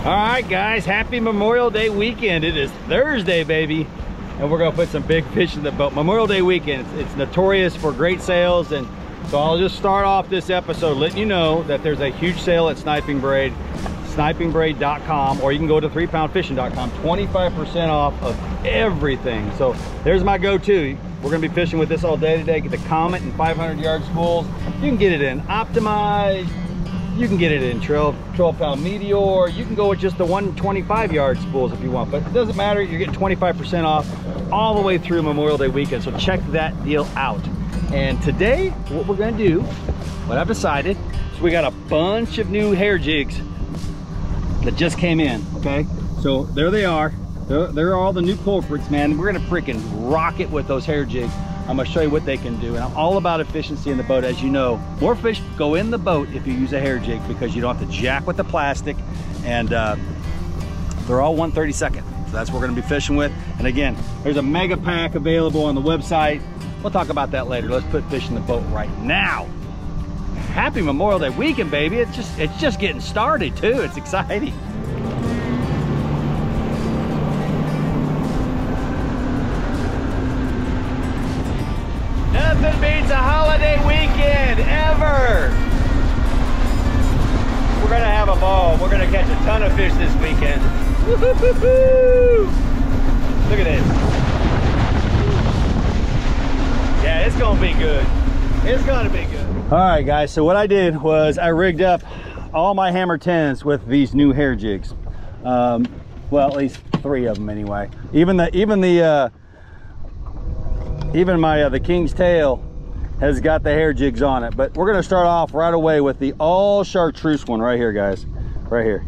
All right, guys, happy Memorial Day weekend. It is Thursday, baby. And we're gonna put some big fish in the boat. Memorial Day weekend, it's, notorious for great sales. And so I'll just start off this episode letting you know that there's a huge sale at Sniping Braid, snipingbraid.com, or you can go to 3poundfishing.com, 25% off of everything. So there's my go-to. We're gonna be fishing with this all day today. Get the Comet and 500 yard schools. You can get it in Optimize, you can get it in 12, 12 pound Meteor. You can go with just the 125 yard spools if you want, but it doesn't matter. You're getting 25% off all the way through Memorial Day weekend. So check that deal out. And today, what we're gonna do, what I've decided, is we got a bunch of new hair jigs that just came in, okay? So there they are. There, there are all the new culprits, man. We're gonna freaking rock it with those hair jigs. I'm gonna show you what they can do. And I'm all about efficiency in the boat, as you know. More fish go in the boat if you use a hair jig because you don't have to jack with the plastic. And uh, they're all 132nd. So that's what we're gonna be fishing with. And again, there's a mega pack available on the website. We'll talk about that later. Let's put fish in the boat right now. Happy Memorial Day weekend, baby. It's just, it's just getting started too. It's exciting. Ever. We're gonna have a ball. We're gonna catch a ton of fish this weekend. Look at this. Yeah, it's gonna be good. It's gonna be good. All right, guys. So what I did was I rigged up all my hammer tens with these new hair jigs. Um, well, at least three of them anyway. Even the even the uh, even my uh, the king's tail has got the hair jigs on it. But we're to start off right away with the all chartreuse one right here guys. Right here.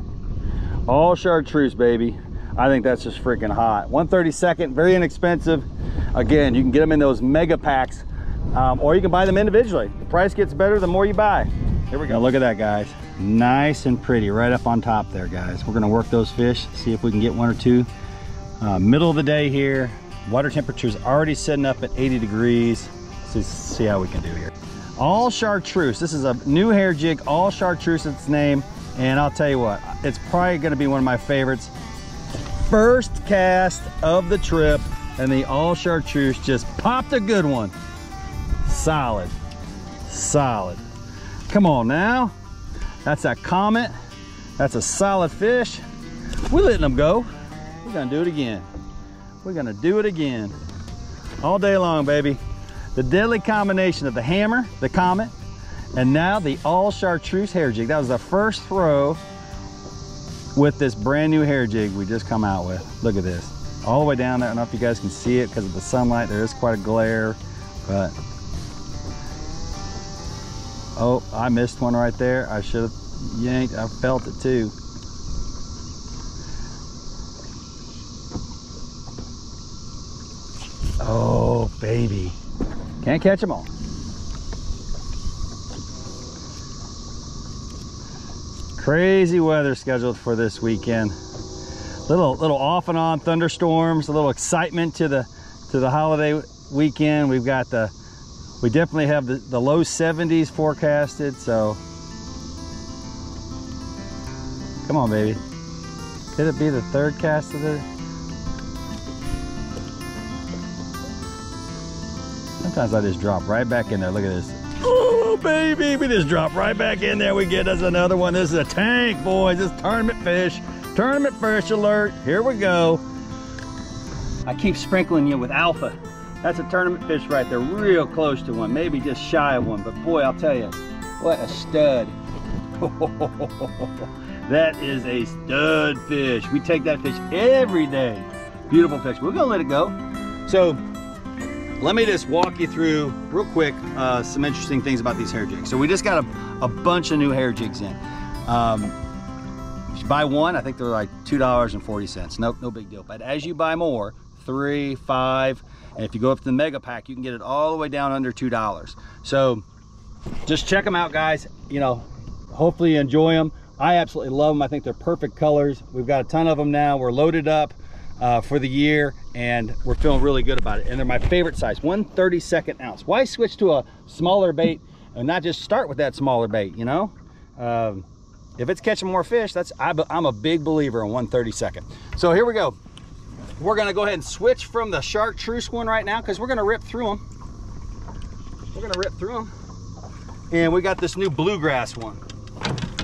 All chartreuse baby. I think that's just freaking hot. 132nd very inexpensive. Again you can get them in those mega packs um, or you can buy them individually. The price gets better the more you buy. Here we go. Look at that guys. Nice and pretty right up on top there guys. We're going to work those fish see if we can get one or two. Uh, middle of the day here. Water temperature is already setting up at 80 degrees. See how we can do here. All chartreuse. This is a new hair jig, all chartreuse its name. And I'll tell you what, it's probably gonna be one of my favorites. First cast of the trip and the all chartreuse just popped a good one. Solid, solid. Come on now. That's that comet. That's a solid fish. We're letting them go. We're gonna do it again. We're gonna do it again. All day long, baby. The deadly combination of the hammer, the comet, and now the all chartreuse hair jig. That was the first throw with this brand new hair jig we just come out with. Look at this. All the way down there. I don't know if you guys can see it because of the sunlight. There is quite a glare, but oh, I missed one right there. I should have yanked. I felt it too. Oh, baby. Can't catch them all. Crazy weather scheduled for this weekend. Little little off and on thunderstorms, a little excitement to the to the holiday weekend. We've got the we definitely have the, the low 70s forecasted, so come on baby. Could it be the third cast of the Sometimes I just drop right back in there. Look at this. Oh, baby, we just drop right back in there. We get us another one. This is a tank, boys. This tournament fish. Tournament fish alert. Here we go. I keep sprinkling you with alpha. That's a tournament fish right there. Real close to one. Maybe just shy of one. But boy, I'll tell you, what a stud. that is a stud fish. We take that fish every day. Beautiful fish. We're to let it go. So let me just walk you through real quick uh, some interesting things about these hair jigs. So we just got a, a bunch of new hair jigs in. Um, if you buy one, I think they're like $2.40. No, no big deal. But as you buy more, three, five, and if you go up to the mega pack, you can get it all the way down under $2. So just check them out, guys. You know, hopefully you enjoy them. I absolutely love them. I think they're perfect colors. We've got a ton of them now. We're loaded up uh, for the year and we're feeling really good about it. And they're my favorite size, 1 32nd ounce. Why switch to a smaller bait and not just start with that smaller bait, you know? Um, if it's catching more fish, that's I, am a big believer in 132nd. So here we go. We're gonna go ahead and switch from the chartreuse one right now because we're gonna rip through them. We're gonna rip through them. And we got this new bluegrass one.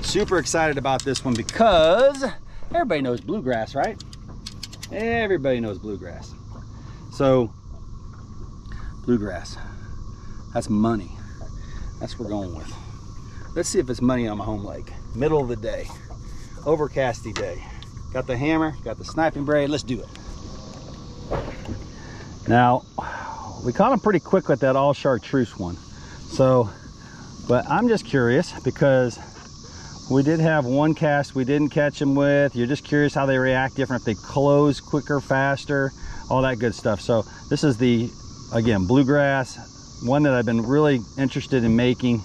Super excited about this one because everybody knows bluegrass, right? Everybody knows bluegrass. So, bluegrass, that's money. That's what we're going with. Let's see if it's money on my home lake. Middle of the day, overcasty day. Got the hammer, got the sniping braid, let's do it. Now, we caught him pretty quick with that all chartreuse one. So, but I'm just curious because we did have one cast we didn't catch them with. You're just curious how they react different, if they close quicker, faster, all that good stuff. So this is the, again, bluegrass, one that I've been really interested in making.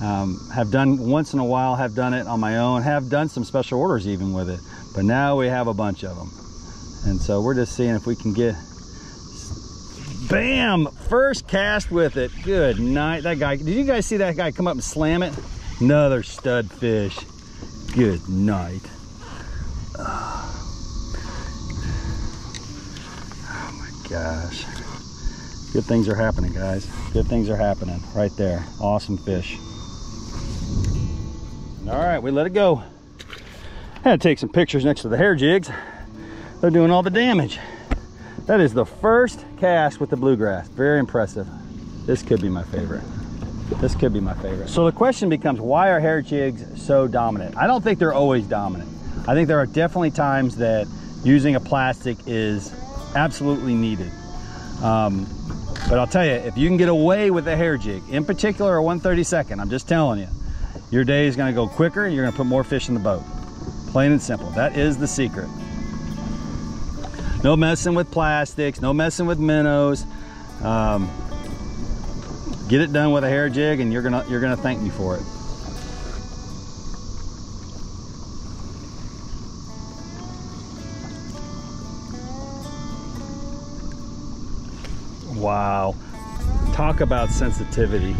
Um, have done once in a while, have done it on my own, have done some special orders even with it. But now we have a bunch of them. And so we're just seeing if we can get, bam, first cast with it. Good night. That guy, did you guys see that guy come up and slam it? Another stud fish. Good night. Oh my gosh. Good things are happening, guys. Good things are happening right there. Awesome fish. All right, we let it go. Had to take some pictures next to the hair jigs. They're doing all the damage. That is the first cast with the bluegrass. Very impressive. This could be my favorite. This could be my favorite. So the question becomes, why are hair jigs so dominant? I don't think they're always dominant. I think there are definitely times that using a plastic is absolutely needed. Um, but I'll tell you, if you can get away with a hair jig, in particular a 132nd, I'm just telling you, your day is gonna go quicker and you're gonna put more fish in the boat. Plain and simple, that is the secret. No messing with plastics, no messing with minnows. Um, get it done with a hair jig and you're gonna you're gonna thank me for it. Wow. Talk about sensitivity.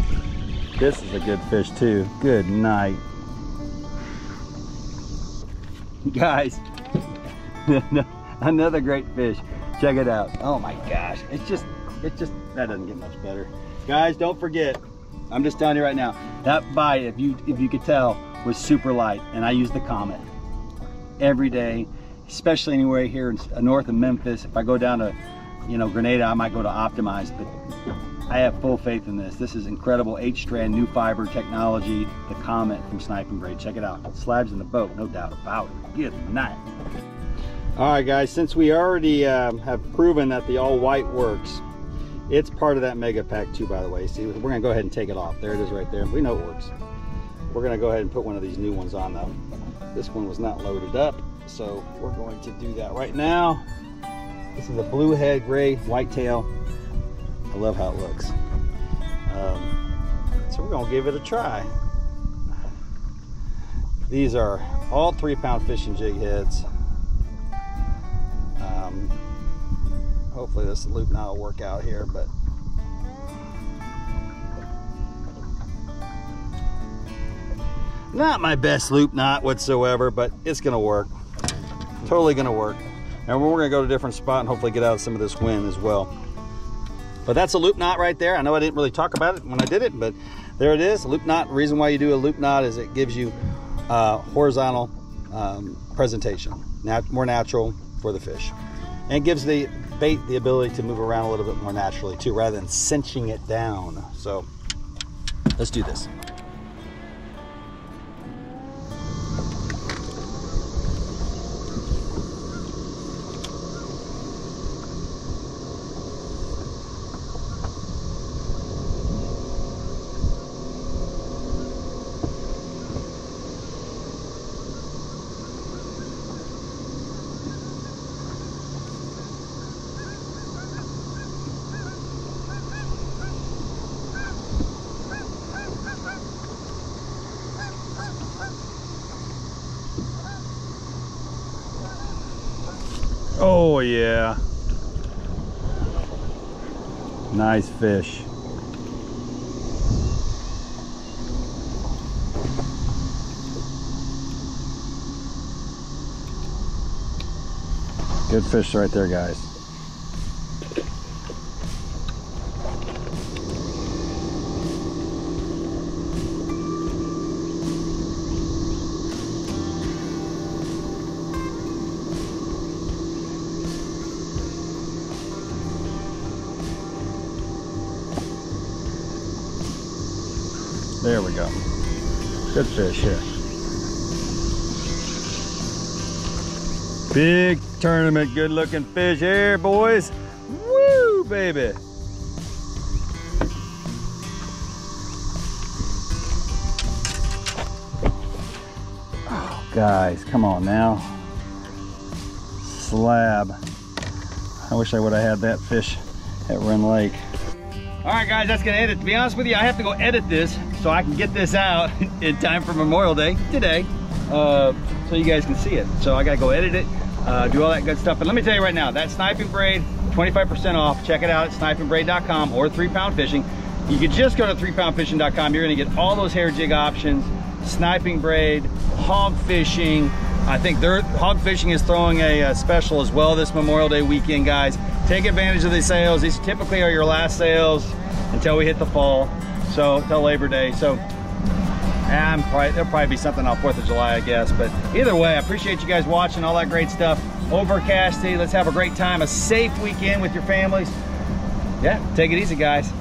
This is a good fish too. Good night. Guys another great fish. Check it out. Oh my gosh. It's just it just that doesn't get much better Guys, don't forget, I'm just telling you right now, that bite, if you if you could tell, was super light, and I use the Comet every day, especially anywhere here in, uh, north of Memphis. If I go down to, you know, Grenada, I might go to Optimize, but I have full faith in this. This is incredible H-strand new fiber technology, the Comet from Sniping Braid. Check it out. Slabs in the boat, no doubt about it. Good night. All right, guys, since we already uh, have proven that the all white works, it's part of that mega pack too, by the way. See, we're gonna go ahead and take it off. There it is right there. We know it works. We're gonna go ahead and put one of these new ones on though. This one was not loaded up, so we're going to do that right now. This is a blue head gray whitetail. I love how it looks. Um, so we're gonna give it a try. These are all three pound fishing jig heads. Um, hopefully this loop knot will work out here, but not my best loop knot whatsoever, but it's gonna work. Totally gonna work. And we're gonna go to a different spot and hopefully get out of some of this wind as well. But that's a loop knot right there. I know I didn't really talk about it when I did it, but there it is. Loop knot. The reason why you do a loop knot is it gives you uh, horizontal um, presentation, nat more natural for the fish, and gives the bait the ability to move around a little bit more naturally too, rather than cinching it down. So let's do this. Oh yeah. Nice fish. Good fish right there, guys. There we go. Good fish here. Big tournament, good looking fish here, boys. Woo, baby. Oh, guys, come on now. Slab. I wish I would have had that fish at Rend Lake. All right, guys, that's gonna end it. To be honest with you, I have to go edit this so I can get this out in time for Memorial Day today, uh, so you guys can see it. So I gotta go edit it, uh, do all that good stuff. But let me tell you right now, that sniping braid, 25% off. Check it out at snipingbraid.com or 3pound fishing. You can just go to 3poundfishing.com. You're gonna get all those hair jig options, sniping braid, Hawg Fishing. I think their Hawg Fishing is throwing a, a special as well this Memorial Day weekend, guys. Take advantage of these sales. These typically are your last sales until we hit the fall. So till Labor Day. So I'm probably, there'll probably be something on 4th of July, I guess. But either way, I appreciate you guys watching all that great stuff. Overcasty, let's have a great time, a safe weekend with your families. Yeah, take it easy, guys.